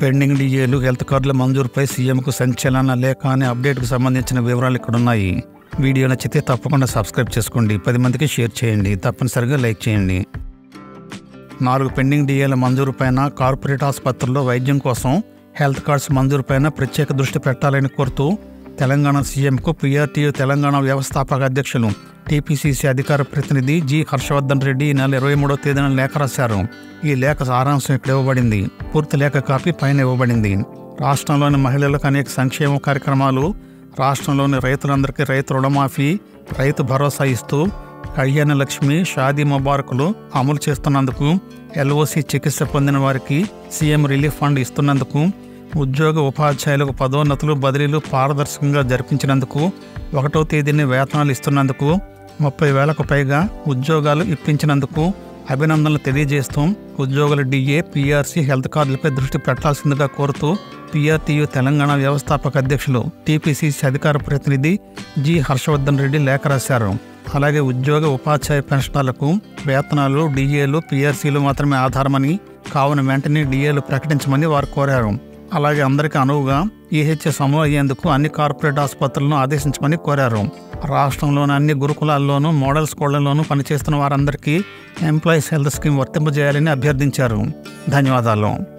Pending డిఏలు health కార్డుల మంజూరుపై సీఎంకు సంచలన లేఖ అనే అప్డేట్కు సంబంధించిన వివరాలు ఇక్కడ ఉన్నాయి వీడియో నచ్చితే తప్పకుండా సబ్స్క్రైబ్ చేసుకోండి. పది మందికి షేర్ చేయండి. తప్పనిసరిగా లైక్ చేయండి. నాలుగు పెండింగ్ డిఏల మంజూరు పైన కార్పొరేట్ ఆసుపత్రుల్లో వైద్యం కోసం హెల్త్ కార్డ్స్ మంజూరు పైన ప్రత్యేక దృష్టి పెట్టాలని కోరుతూ తెలంగాణ సీఎంకు పీఆర్టీయూ తెలంగాణ వ్యవస్థాపక అధ్యక్షులు. టీపీసీసీ అధికార ప్రతినిధి జి హర్షవర్ధన్ రెడ్డి ఈ నెల ఇరవై మూడో తేదీన లేఖ రాశారు. ఈ లేఖ సారాంశం ఇక్కడ ఇవ్వబడింది. పూర్తి లేఖ కాపీ పైన ఇవ్వబడింది. రాష్ట్రంలోని మహిళలకు అనేక సంక్షేమ కార్యక్రమాలు రాష్ట్రంలోని రైతులందరికీ రైతు రుణమాఫీ రైతు భరోసా ఇస్తూ కళ్యాణ లక్ష్మి షాదీ ముబారకులు అమలు చేస్తున్నందుకు ఎల్ఓసి చికిత్స పొందిన వారికి సీఎం రిలీఫ్ ఫండ్ ఇస్తున్నందుకు ఉద్యోగ ఉపాధ్యాయులకు పదోన్నతులు బదిలీలు పారదర్శకంగా జరిపించినందుకు ఒకటో తేదీని వేతనాలు ఇస్తున్నందుకు ముప్పై వేలకు పైగా ఉద్యోగాలు ఇప్పించినందుకు అభినందనలు తెలియజేస్తూ ఉద్యోగుల డిఏ పీఆర్సీ హెల్త్ కార్డులపై దృష్టి పెట్టాల్సిందిగా కోరుతూ పీఆర్టీయూ తెలంగాణ వ్యవస్థాపక అధ్యక్షులు టీపీసీసీ అధికార ప్రతినిధి జి హర్షవర్ధన్ రెడ్డి లేఖ రాశారు. అలాగే ఉద్యోగ ఉపాధ్యాయ పెన్షనర్లకు వేతనాలు డిఏలు పీఆర్సీలు మాత్రమే ఆధారమని కావున వెంటనే డిఏలు ప్రకటించమని వారు కోరారు. అలాగే అందరికీ అనువుగా ఈహెచ్ఎస్ అమలు అయ్యేందుకు అన్ని కార్పొరేట్ ఆసుపత్రులను ఆదేశించమని కోరారు. రాష్ట్రంలోని అన్ని గురుకులాల్లోనూ మోడల్ స్కూళ్ళలోనూ పనిచేస్తున్న వారందరికీ ఎంప్లాయీస్ హెల్త్ స్కీమ్ వర్తింపజేయాలని అభ్యర్థించారు. ధన్యవాదాలు.